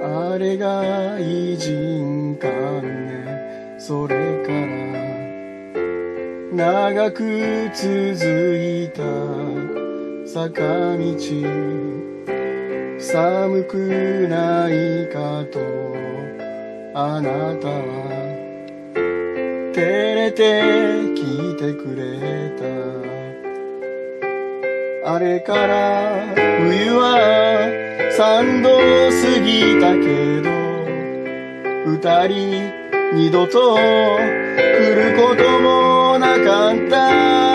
あれが偉人観念それから長く続いた坂道。寒くないかとあなたは照れて聞いてくれた。あれから冬は三度過ぎたけど二人二度と来ることもなかった。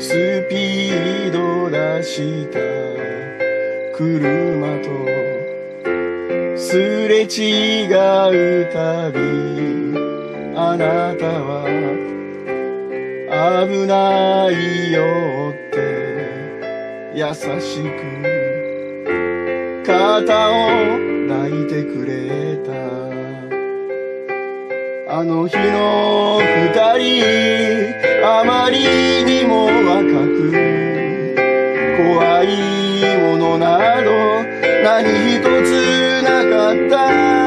スピード出した車とすれ違うたびあなたは危ないよって。優しく。肩を抱いてくれた。あの日の二人あまりに that.